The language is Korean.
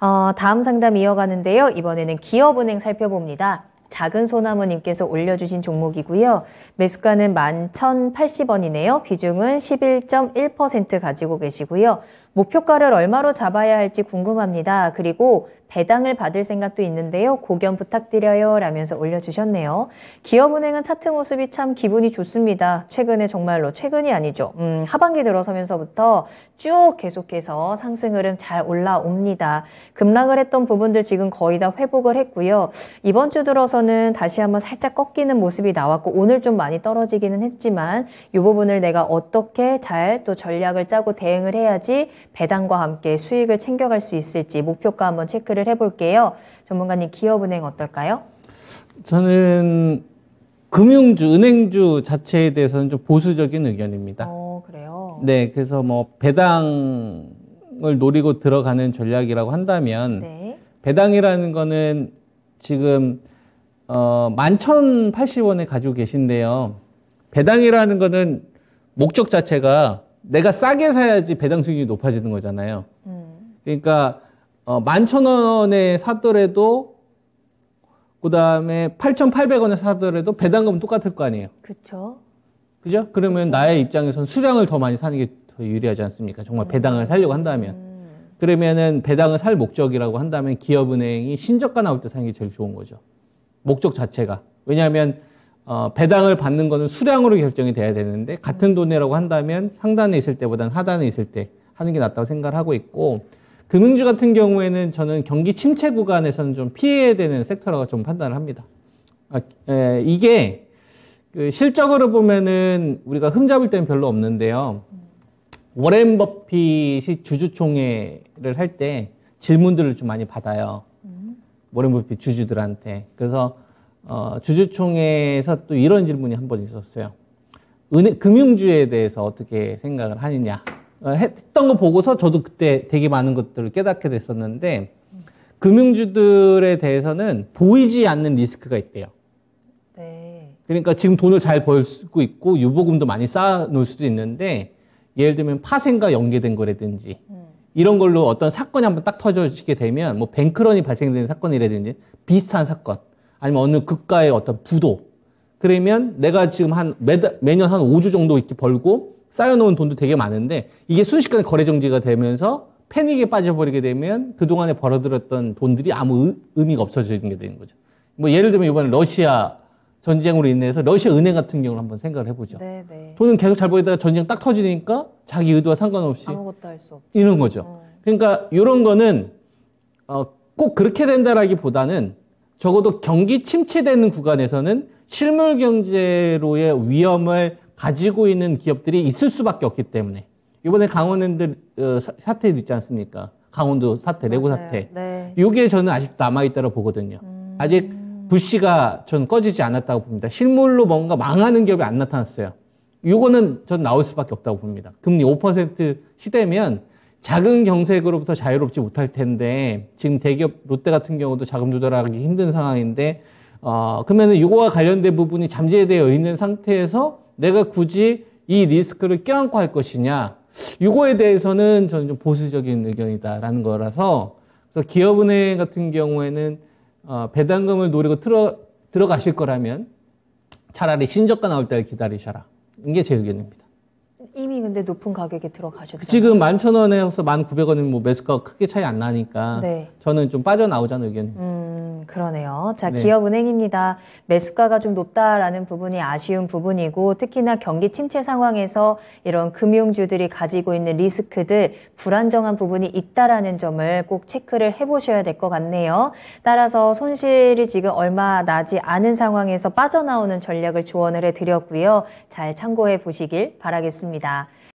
어, 다음 상담 이어가는데요. 이번에는 기업은행 살펴봅니다. 작은 소나무님께서 올려주신 종목이고요. 매수가는 11,080원이네요. 비중은 11.1% 가지고 계시고요. 목표가를 얼마로 잡아야 할지 궁금합니다. 그리고 배당을 받을 생각도 있는데요. 고견 부탁드려요. 라면서 올려주셨네요. 기업은행은 차트 모습이 참 기분이 좋습니다. 최근에 정말로 최근이 아니죠. 음, 하반기 들어서면서부터 쭉 계속해서 상승 흐름 잘 올라옵니다. 급락을 했던 부분들 지금 거의 다 회복을 했고요. 이번 주 들어서는 다시 한번 살짝 꺾이는 모습이 나왔고 오늘 좀 많이 떨어지기는 했지만 이 부분을 내가 어떻게 잘 또 전략을 짜고 대응을 해야지 배당과 함께 수익을 챙겨갈 수 있을지 목표가 한번 체크를 해볼게요. 전문가님 기업은행 어떨까요? 저는 금융주, 은행주 자체에 대해서는 좀 보수적인 의견입니다. 어, 그래요? 네, 그래서 뭐 배당을 노리고 들어가는 전략이라고 한다면 네. 배당이라는 거는 지금 어 11,080원에 가지고 계신데요. 배당이라는 거는 목적 자체가 내가 싸게 사야지 배당 수익이 높아지는 거잖아요. 음, 그러니까 어, 11,000원에 사더라도 그다음에 8,800원에 사더라도 배당금은 똑같을 거 아니에요. 그쵸. 그죠? 그러면 나의 입장에선 수량을 더 많이 사는 게 더 유리하지 않습니까? 정말 배당을 살려고 한다면. 음, 그러면은 배당을 살 목적이라고 한다면 기업은행이 신저가 나올 때 사는 게 제일 좋은 거죠. 목적 자체가. 왜냐하면 어, 배당을 받는 거는 수량으로 결정이 돼야 되는데 같은 돈이라고 한다면 상단에 있을 때보다는 하단에 있을 때 하는 게 낫다고 생각을 하고 있고 금융주 같은 경우에는 저는 경기 침체 구간에서는 좀 피해야 되는 섹터라고 좀 판단을 합니다. 아, 에, 이게 그 실적으로 보면은 우리가 흠잡을 때는 별로 없는데요. 워렌 버핏이 주주총회를 할 때 질문들을 좀 많이 받아요. 워렌 버핏 주주들한테. 그래서 어, 주주총회에서 또 이런 질문이 한 번 있었어요. 은행, 금융주에 대해서 어떻게 생각을 하느냐. 어, 했던 거 보고서 저도 그때 되게 많은 것들을 깨닫게 됐었는데, 금융주들에 대해서는 보이지 않는 리스크가 있대요. 네. 그러니까 지금 돈을 잘 벌고 있고 유보금도 많이 쌓아 놓을 수도 있는데 예를 들면 파생과 연계된 거라든지 이런 걸로 어떤 사건이 한번 딱 터져지게 되면 뭐 뱅크런이 발생되는 사건이라든지 비슷한 사건 아니면 어느 국가의 어떤 부도 그러면 내가 지금 한 매, 매년 한 5주 정도 이렇게 벌고 쌓여놓은 돈도 되게 많은데 이게 순식간에 거래 정지가 되면서 패닉에 빠져버리게 되면 그동안에 벌어들였던 돈들이 아무 의- 의미가 없어지는 게 되는 거죠. 뭐 예를 들면 이번에 러시아 전쟁으로 인해서 러시아 은행 같은 경우를 한번 생각을 해보죠. 네, 네. 돈은 계속 잘 벌다가 전쟁 딱 터지니까 자기 의도와 상관없이 아무것도 할 수 없죠. 이런 거죠. 어. 그러니까 이런 거는 어, 꼭 그렇게 된다라기보다는 적어도 경기 침체되는 구간에서는 실물 경제로의 위험을 가지고 있는 기업들이 있을 수밖에 없기 때문에 이번에 강원랜드 어, 사- 사태도 있지 않습니까? 강원도 사태, 레고. 사태. 네. 요게 저는 아직 남아있다고 보거든요. 아직 불씨가 전 꺼지지 않았다고 봅니다. 실물로 뭔가 망하는 기업이 안 나타났어요. 요거는 전 나올 수밖에 없다고 봅니다. 금리 5% 시대면 작은 경색으로부터 자유롭지 못할 텐데 지금 대기업 롯데 같은 경우도 자금 조달하기 힘든 상황인데 어 그러면은 이거와 관련된 부분이 잠재되어 있는 상태에서 내가 굳이 이 리스크를 껴안고 할 것이냐 이거에 대해서는 저는 좀 보수적인 의견이다라는 거라서 그래서 기업은행 같은 경우에는 어, 배당금을 노리고 들어 들어가실 거라면 차라리 신저가 나올 때를 기다리셔라. 이게 제 의견입니다. 이미 근데 높은 가격에 들어가셨죠. 지금 11,000원에서 1,900원이면 뭐 매수가가 크게 차이 안 나니까 네. 저는 좀 빠져나오자는 의견입니다. 음, 그러네요. 자, 네. 기업은행입니다. 매수가가 좀 높다라는 부분이 아쉬운 부분이고 특히나 경기 침체 상황에서 이런 금융주들이 가지고 있는 리스크들 불안정한 부분이 있다라는 점을 꼭 체크를 해보셔야 될 것 같네요. 따라서 손실이 지금 얼마 나지 않은 상황에서 빠져나오는 전략을 조언을 해드렸고요. 잘 참고해 보시길 바라겠습니다.